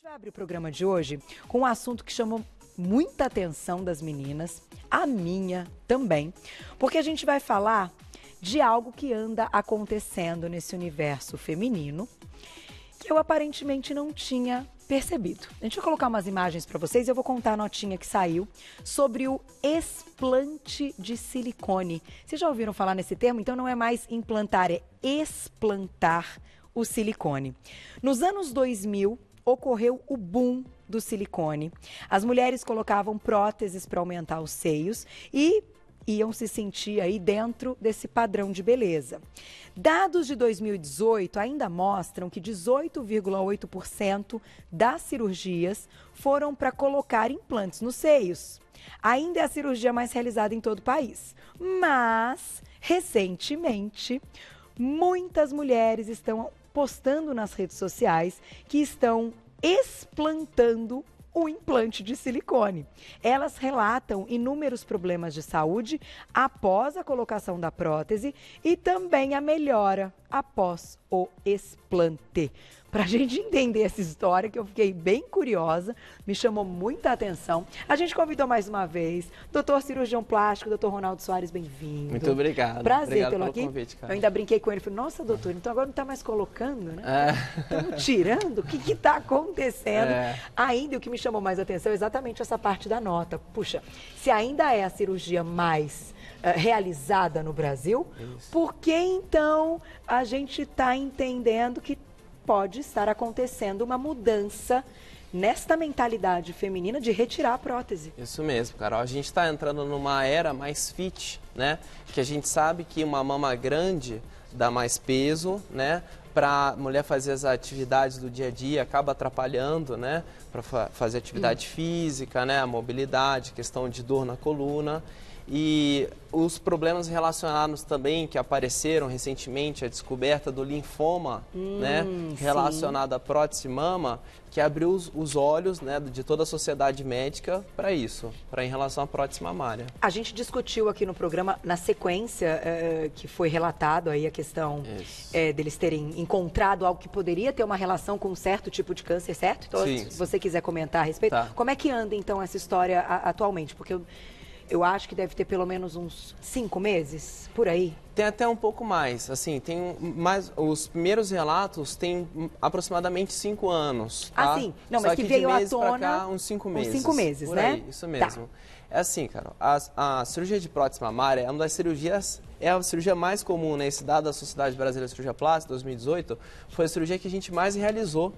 gente vai abrir o programa de hoje com um assunto que chamou muita atenção das meninas, a minha também, porque a gente vai falar de algo que anda acontecendo nesse universo feminino que eu aparentemente não tinha percebido. A gente vai colocar umas imagens para vocês e eu vou contar a notinha que saiu sobre o explante de silicone. Vocês já ouviram falar nesse termo? Então não é mais implantar, é explantar o silicone. Nos anos 2000, ocorreu o boom do silicone. As mulheres colocavam próteses para aumentar os seios e iam se sentir aí dentro desse padrão de beleza. Dados de 2018 ainda mostram que 18,8% das cirurgias foram para colocar implantes nos seios. Ainda é a cirurgia mais realizada em todo o país. Mas, recentemente, muitas mulheres estão postando nas redes sociais que estão explantando o implante de silicone. Elas relatam inúmeros problemas de saúde após a colocação da prótese e também a melhora após o explante para a gente entender essa história, que eu fiquei bem curiosa, me chamou muita atenção. A gente convidou mais uma vez, doutor cirurgião plástico, doutor Ronaldo Soares, bem-vindo. Muito obrigado. Prazer tê-lo aqui. Convite, eu ainda brinquei com ele, falei, nossa, doutor, então agora não está mais colocando, né? Estamos é. tirando? O que está acontecendo? É. Ainda, o que me chamou mais atenção é exatamente essa parte da nota. Puxa, se ainda é a cirurgia mais uh, realizada no Brasil, Isso. por que então a gente está entendendo que pode estar acontecendo uma mudança nesta mentalidade feminina de retirar a prótese. Isso mesmo, Carol. A gente está entrando numa era mais fit, né? Que a gente sabe que uma mama grande dá mais peso, né? Para a mulher fazer as atividades do dia a dia, acaba atrapalhando, né? Para fa fazer atividade hum. física, né? A mobilidade, questão de dor na coluna. E os problemas relacionados também que apareceram recentemente, a descoberta do linfoma, hum, né, relacionado sim. à prótese mama, que abriu os, os olhos né, de toda a sociedade médica para isso, para em relação à prótese mamária. A gente discutiu aqui no programa, na sequência uh, que foi relatado aí a questão uh, deles terem encontrado algo que poderia ter uma relação com um certo tipo de câncer, certo? Então, sim, se você quiser comentar a respeito, tá. como é que anda então essa história a, atualmente? Porque eu eu acho que deve ter pelo menos uns cinco meses, por aí. Tem até um pouco mais, assim, tem mais, os primeiros relatos têm aproximadamente cinco anos, tá? Ah, sim. Não, Só mas que, que veio à tona... Cá, uns cinco meses. Uns cinco meses, por né? Aí, isso mesmo. Tá. É assim, Carol, a, a, cirurgia de prótese mamária é uma das cirurgias, é a cirurgia mais comum, né? Esse dado da Sociedade Brasileira de Cirurgia Plástica, 2018, foi a cirurgia que a gente mais realizou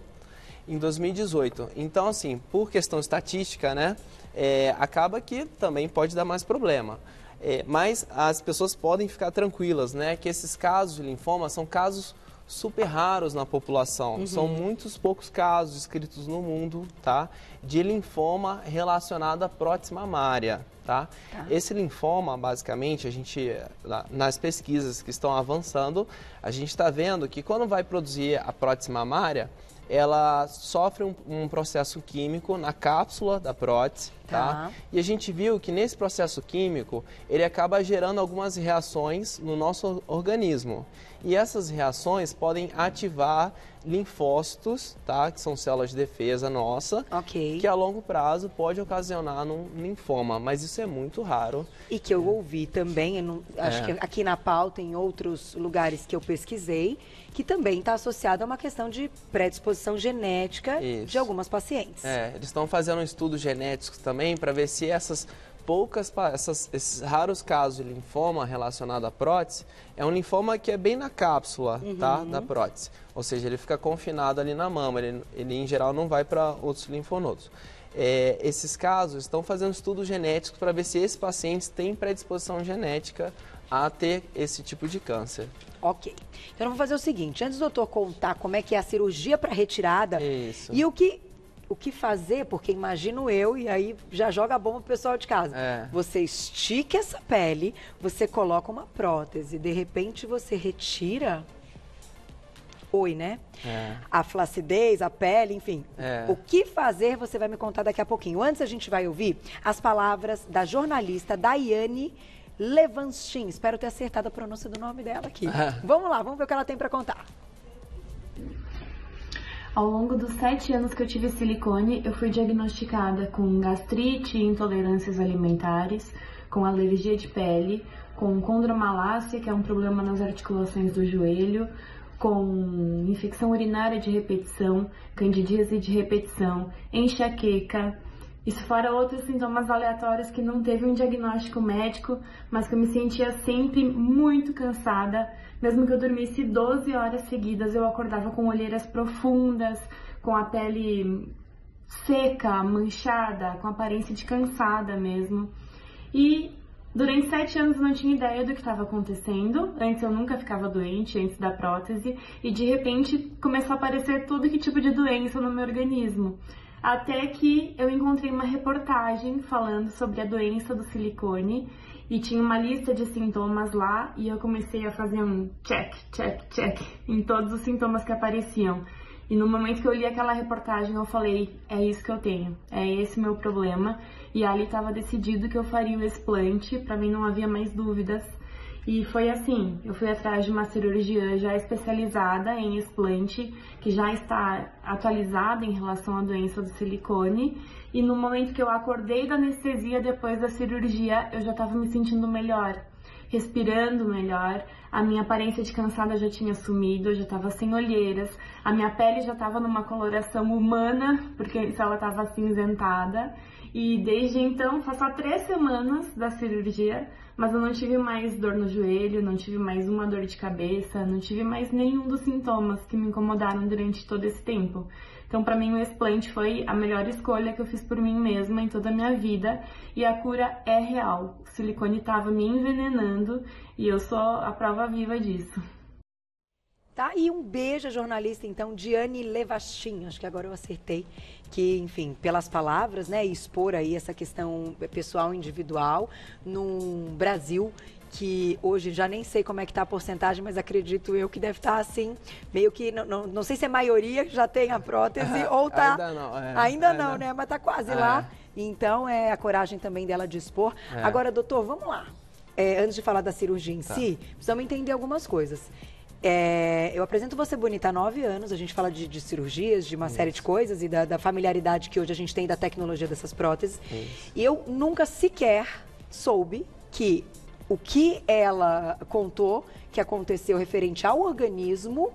em 2018. Então, assim, por questão estatística, né, é, acaba que também pode dar mais problema. É, mas as pessoas podem ficar tranquilas, né, que esses casos de linfoma são casos super raros na população. Uhum. São muitos poucos casos escritos no mundo, tá? De linfoma relacionado à prótese mamária, tá? tá? Esse linfoma, basicamente, a gente, nas pesquisas que estão avançando, a gente está vendo que quando vai produzir a prótese mamária, ela sofre um, um, processo químico na cápsula da prótese, tá. tá? E a gente viu que nesse processo químico, ele acaba gerando algumas reações no nosso organismo. E essas reações podem ativar linfócitos, tá? Que são células de defesa nossa. Que a longo prazo pode ocasionar um linfoma, mas isso é muito raro. E que eu ouvi também, eu não, acho é. que aqui na pauta, em outros lugares que eu pesquisei, que também está associado a uma questão de predisposição genética isso. de algumas pacientes. É, eles estão fazendo estudos genéticos também para ver se essas poucas, essas, esses raros casos de linfoma relacionado à prótese, é um linfoma que é bem na cápsula tá, uhum. tá, da prótese. Ou seja, ele fica confinado ali na mama, ele, ele em geral não vai para outros linfonodos. É, esses casos estão fazendo estudos genéticos para ver se esses pacientes têm predisposição genética a ter esse tipo de câncer. Ok. Então, vamos fazer o seguinte: antes do doutor contar como é que é a cirurgia para retirada Isso. e o que o que fazer, porque imagino eu, e aí já joga a bomba pro pessoal de casa. É. Você estica essa pele, você coloca uma prótese, de repente você retira. Oi, né? É. A flacidez, a pele, enfim. É. O que fazer você vai me contar daqui a pouquinho. Antes a gente vai ouvir as palavras da jornalista Daiane Levanchin. Espero ter acertado a pronúncia do nome dela aqui. vamos lá, vamos ver o que ela tem para contar. Ao longo dos sete anos que eu tive silicone, eu fui diagnosticada com gastrite e intolerâncias alimentares, com alergia de pele, com condromalácia, que é um problema nas articulações do joelho, com infecção urinária de repetição, candidíase de repetição, enxaqueca, isso fora outros sintomas aleatórios que não teve um diagnóstico médico, mas que eu me sentia sempre muito cansada. Mesmo que eu dormisse 12 horas seguidas, eu acordava com olheiras profundas, com a pele seca, manchada, com aparência de cansada mesmo. E Durante sete anos eu não tinha ideia do que estava acontecendo. Antes eu nunca ficava doente, antes da prótese, e de repente começou a aparecer todo que tipo de doença no meu organismo. Até que eu encontrei uma reportagem falando sobre a doença do silicone e tinha uma lista de sintomas lá e eu comecei a fazer um check, check, check em todos os sintomas que apareciam. E no momento que eu li aquela reportagem, eu falei: é isso que eu tenho, é esse meu problema. E ali estava decidido que eu faria o explante, para mim não havia mais dúvidas. E foi assim, eu fui atrás de uma cirurgiã já especializada em explante, que já está atualizada em relação à doença do silicone. E no momento que eu acordei da anestesia depois da cirurgia, eu já estava me sentindo melhor respirando melhor, a minha aparência de cansada já tinha sumido, eu já estava sem olheiras, a minha pele já estava numa coloração humana, porque ela estava cinzentada. E desde então, faz só três semanas da cirurgia, mas eu não tive mais dor no joelho, não tive mais uma dor de cabeça, não tive mais nenhum dos sintomas que me incomodaram durante todo esse tempo. Então, para mim, o explante foi a melhor escolha que eu fiz por mim mesma em toda a minha vida e a cura é real. O silicone estava me envenenando e eu sou a prova viva disso. Tá, e um beijo à jornalista, então, Diane Levastin, acho que agora eu acertei, que, enfim, pelas palavras, né, expor aí essa questão pessoal individual num Brasil que hoje já nem sei como é que está a porcentagem, mas acredito eu que deve estar tá, assim, meio que, não, não, não sei se é maioria que já tem a prótese ou tá... Ainda não, é, ainda, ainda não, né? Mas tá quase é. lá. Então, é a coragem também dela de expor. É. Agora, doutor, vamos lá. É, antes de falar da cirurgia em tá. si, precisamos entender algumas coisas. É, eu apresento Você Bonita há nove anos, a gente fala de, de cirurgias, de uma Isso. série de coisas e da, da, familiaridade que hoje a gente tem da tecnologia dessas próteses. Isso. E eu nunca sequer soube que o que ela contou que aconteceu referente ao organismo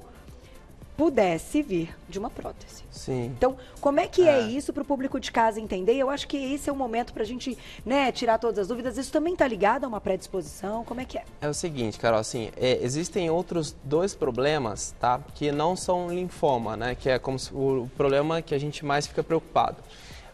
pudesse vir de uma prótese. Sim. Então, como é que é, é isso para o público de casa entender? Eu acho que esse é o momento para a gente né, tirar todas as dúvidas. Isso também está ligado a uma predisposição? Como é que é? É o seguinte, Carol, assim, é, existem outros dois problemas, tá? Que não são linfoma, né? Que é como o problema que a gente mais fica preocupado.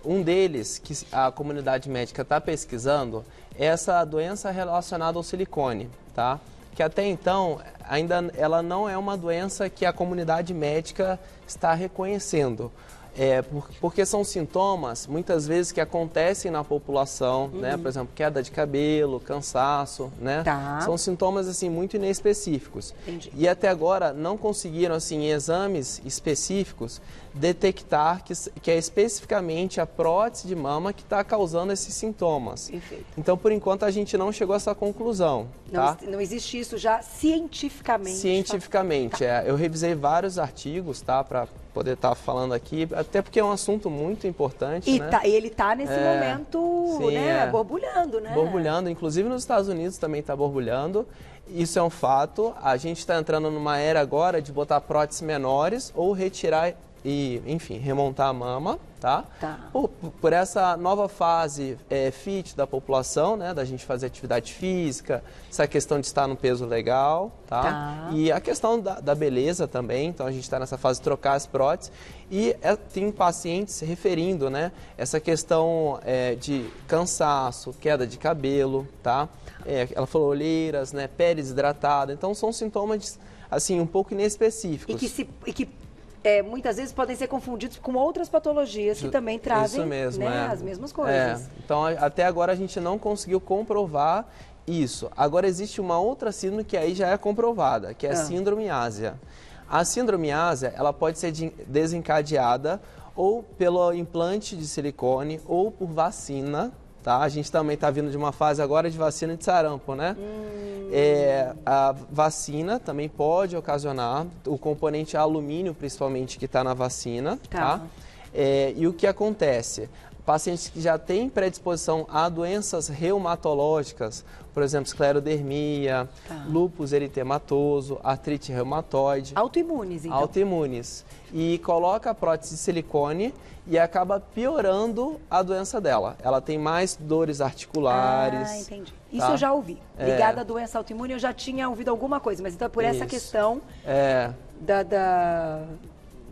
Um deles, que a comunidade médica está pesquisando, é essa doença relacionada ao silicone, tá? Que até então ainda ela não é uma doença que a comunidade médica está reconhecendo. É, porque são sintomas, muitas vezes, que acontecem na população, né? uhum. né? Por exemplo, queda de cabelo, cansaço, né? Tá. São sintomas, assim, muito inespecíficos. Entendi. E até agora não conseguiram, assim, em exames específicos, detectar que, que é especificamente a prótese de mama que está causando esses sintomas. Perfeito. Então, por enquanto, a gente não chegou a essa conclusão. Não, tá? não existe isso já cientificamente. Cientificamente, tá? é. Eu revisei vários artigos, tá? Para poder estar tá falando aqui, até porque é um assunto muito importante. E, né? tá, ele está nesse é, momento, sim, né? É. Borbulhando, né? Borbulhando, inclusive nos Estados Unidos também está borbulhando. Isso é um fato. A gente está entrando numa era agora de botar próteses menores ou retirar e, enfim, remontar a mama, tá? tá. Por, por essa nova fase é, fit da população, né? Da gente fazer atividade física, essa questão de estar no peso legal, tá? tá. E a questão da, da, beleza também, então a gente está nessa fase de trocar as próteses. E é, tem pacientes referindo, né? Essa questão é, de cansaço, queda de cabelo, tá? É, ela falou olheiras, né? Pele desidratada. Então são sintomas, assim, um pouco inespecíficos. E que, se, e que é, muitas vezes podem ser confundidos com outras patologias que também trazem mesmo, né, é. as mesmas coisas. É. Então, até agora a gente não conseguiu comprovar isso. Agora existe uma outra síndrome que aí já é comprovada, que é a ah. síndrome ásia. A síndrome ásia, ela pode ser desencadeada ou pelo implante de silicone ou por vacina, tá? A gente também está vindo de uma fase agora de vacina de sarampo, né? Hum. É, a vacina também pode ocasionar o componente alumínio, principalmente, que está na vacina, tá? tá? É, e o que acontece? Pacientes que já têm predisposição a doenças reumatológicas, por exemplo, esclerodermia, tá. lúpus eritematoso, artrite reumatoide. Autoimunes, então. Autoimunes. E coloca a prótese de silicone e acaba piorando a doença dela. Ela tem mais dores articulares. Ah, entendi. Tá? Isso eu já ouvi. É. Ligada à doença autoimune, eu já tinha ouvido alguma coisa, mas então é por essa Isso. questão é. da, da,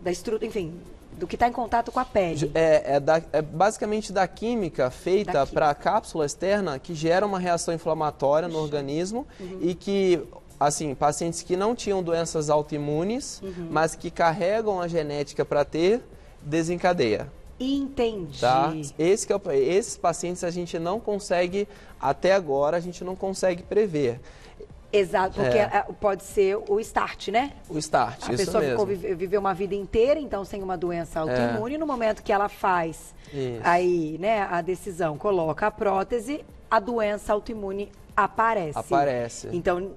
da estrutura, enfim, do que está em contato com a pele. É, é, da, é basicamente da química feita para a cápsula externa que gera uma reação inflamatória no organismo uhum. e que assim, pacientes que não tinham doenças autoimunes, uhum. mas que carregam a genética para ter, desencadeia. Entendi. Tá? Esse é esses pacientes a gente não consegue, até agora, a gente não consegue prever. Exato, porque é. é. pode ser o start, né? O start, A pessoa ficou, viveu uma vida inteira, então, sem uma doença é. autoimune. É. No momento que ela faz isso. aí, né, a decisão, coloca a prótese, a doença autoimune aparece. Aparece. Então,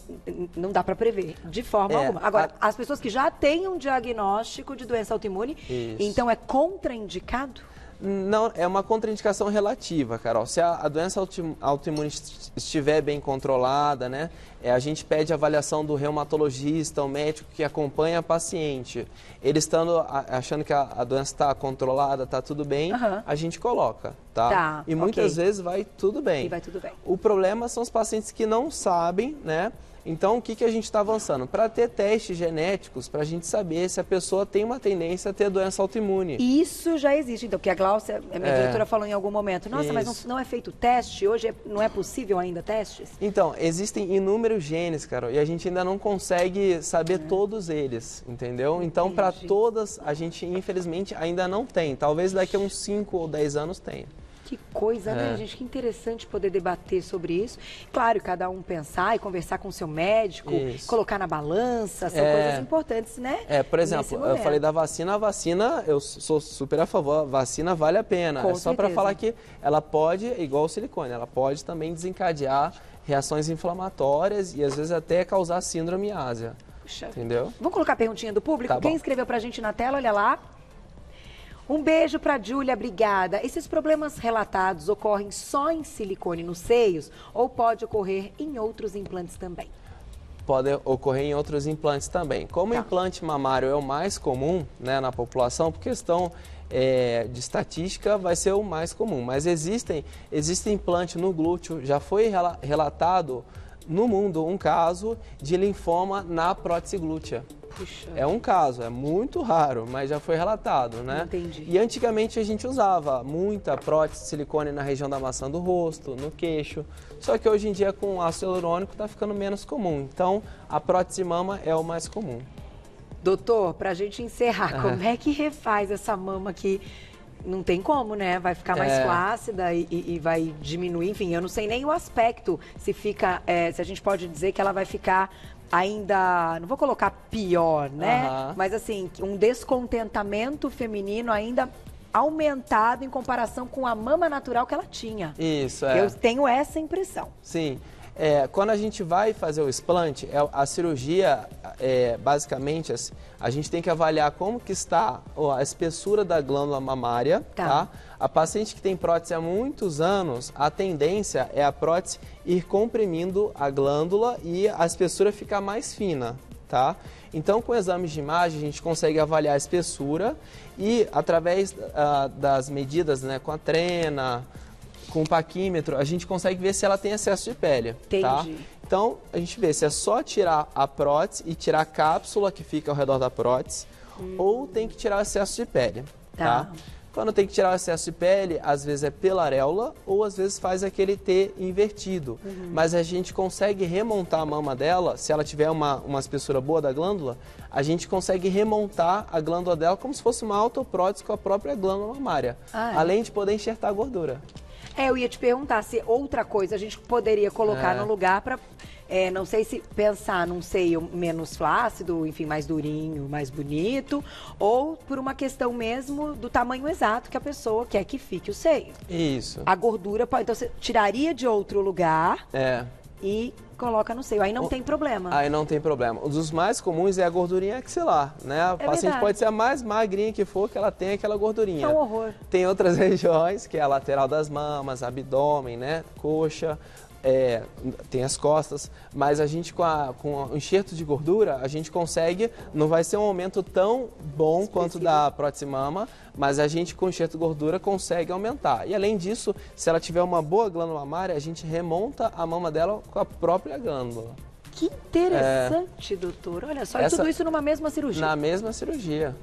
não dá para prever, de forma é, alguma. Agora, a... as pessoas que já têm um diagnóstico de doença autoimune, Isso. então é contraindicado? Não, é uma contraindicação relativa, Carol. Se a, a doença autoimune estiver bem controlada, né, é, a gente pede avaliação do reumatologista, o médico que acompanha a paciente. Ele estando achando que a, a doença está controlada, está tudo bem, uhum. a gente coloca, tá? tá e muitas okay. vezes vai tudo bem. E vai tudo bem. O problema são os pacientes que não sabem, né? Então, o que, que a gente está avançando? Para ter testes genéticos, para a gente saber se a pessoa tem uma tendência a ter doença autoimune. Isso já existe, então, porque a Glaucia, a minha é, diretora, falou em algum momento, nossa, isso. mas não, não, é feito teste? Hoje é, não é possível ainda testes? Então, existem inúmeros genes, Carol, e a gente ainda não consegue saber é. todos eles, entendeu? Então, para todas, a gente, infelizmente, ainda não tem. Talvez daqui a uns 5 ou 10 anos tenha. Que coisa, né, é. né, gente? Que interessante poder debater sobre isso. Claro, cada um pensar e conversar com o seu médico, isso. colocar na balança, são é. coisas importantes, né? É, por exemplo, eu falei da vacina, a vacina, eu sou super a favor, a vacina vale a pena. Com é só para falar que ela pode, igual o silicone, ela pode também desencadear reações inflamatórias e às vezes até causar síndrome ásia. Puxa. Entendeu? Vamos colocar a perguntinha do público? Tá Quem escreveu pra gente na tela, olha lá. Um beijo para Júlia, obrigada. Esses problemas relatados ocorrem só em silicone nos seios ou pode ocorrer em outros implantes também? Pode ocorrer em outros implantes também. Como tá. o implante mamário é o mais comum né, na população, por questão é, de estatística, vai ser o mais comum. Mas existem, existe implante no glúteo, já foi relatado no mundo um caso de linfoma na prótese glútea. Puxa. É um caso, é muito raro, mas já foi relatado, né? Entendi. E antigamente a gente usava muita prótese de silicone na região da maçã do rosto, no queixo. Só que hoje em dia com ácido hialurônico está ficando menos comum. Então a prótese mama é o mais comum. Doutor, para a gente encerrar, é. como é que refaz essa mama que não tem como, né? Vai ficar mais é. flácida e, e, vai diminuir. Enfim, eu não sei nem o aspecto se fica, é, se a gente pode dizer que ela vai ficar ainda, não vou colocar pior, né? Uhum. Mas assim, um descontentamento feminino ainda aumentado em comparação com a mama natural que ela tinha. Isso, é. Eu tenho essa impressão. Sim. É, quando a gente vai fazer o explante, é, a cirurgia, é, basicamente, a gente tem que avaliar como que está a espessura da glândula mamária, tá. tá? A paciente que tem prótese há muitos anos, a tendência é a prótese ir comprimindo a glândula e a espessura ficar mais fina, tá? Então, com exames de imagem, a gente consegue avaliar a espessura e, através uh, das medidas né, com a trena, com o paquímetro, a gente consegue ver se ela tem excesso de pele. Entendi. Tá? Então, a gente vê se é só tirar a prótese e tirar a cápsula que fica ao redor da prótese, hum. ou tem que tirar o excesso de pele. Tá. tá? Quando tem que tirar o excesso de pele, às vezes é pela areola ou às vezes faz aquele T invertido. Uhum. Mas a gente consegue remontar a mama dela, se ela tiver uma, uma espessura boa da glândula, a gente consegue remontar a glândula dela como se fosse uma autoprótese com a própria glândula mamária. Ah, é? Além de poder enxertar a gordura. É, eu ia te perguntar se outra coisa a gente poderia colocar É. no lugar pra. é, não sei se pensar num seio menos flácido, enfim, mais durinho, mais bonito, ou por uma questão mesmo do tamanho exato que a pessoa quer que fique o seio. Isso. A gordura pode. Então você tiraria de outro lugar É. e coloca no seio. Aí não O- tem problema. Aí não tem problema. Um dos mais comuns é a gordurinha axilar, né? A paciente verdade. pode ser a mais magrinha que for, que ela tem aquela gordurinha. É um horror. Tem outras regiões, que é a lateral das mamas, abdômen, né? Coxa, é, tem as costas, mas a gente com, a, com o enxerto de gordura, a gente consegue, não vai ser um aumento tão bom quanto da prótese mama, mas a gente com enxerto de gordura consegue aumentar. E além disso, se ela tiver uma boa glândula mamária, a gente remonta a mama dela com a própria glândula. Que interessante, doutor. Olha só, e Essa- tudo isso numa mesma cirurgia. Na mesma cirurgia.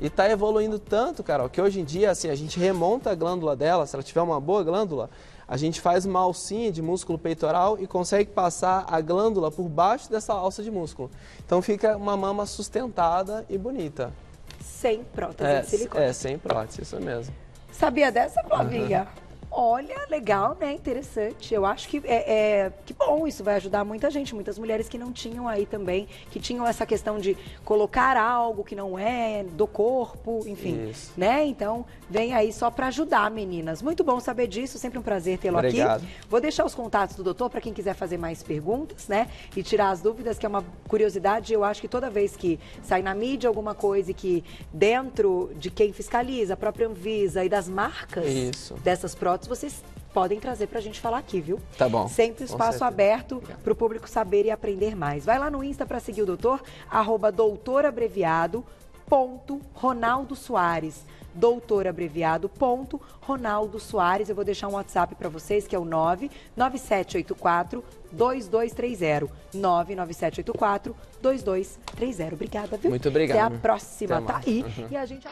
E tá evoluindo tanto, Carol, que hoje em dia, assim, a gente remonta a glândula dela, se ela tiver uma boa glândula, a gente faz uma alcinha de músculo peitoral e consegue passar a glândula por baixo dessa alça de músculo. Então fica uma mama sustentada e bonita. Sem prótese É, de silicone. é sem prótese, isso mesmo. Sabia dessa, Flavinha? Olha, legal, né? Interessante. Eu acho que é, é- que bom, isso vai ajudar muita gente, muitas mulheres que não tinham aí também, que tinham essa questão de colocar algo que não é do corpo, enfim, Isso. né? Então, vem aí só para ajudar, meninas. Muito bom saber disso, sempre um prazer tê-lo aqui. Obrigado. Vou deixar os contatos do doutor para quem quiser fazer mais perguntas, né? E tirar as dúvidas, que é uma curiosidade. Eu acho que toda vez que sai na mídia alguma coisa e que dentro de quem fiscaliza, a própria Anvisa e das marcas Isso. dessas próteses, vocês podem trazer para a gente falar aqui, viu? Tá bom, Sempre espaço certeza. aberto para o público saber e aprender mais. Vai lá no Insta para seguir o doutor, arroba doutor abreviado, ponto, Ronaldo Soares. Doutor abreviado, ponto, Ronaldo Soares. Eu vou deixar um WhatsApp para vocês, que é o 99784 2230. 99784 2230. Obrigada, viu? Muito obrigado. Até a próxima, Até tá aí. E a gente.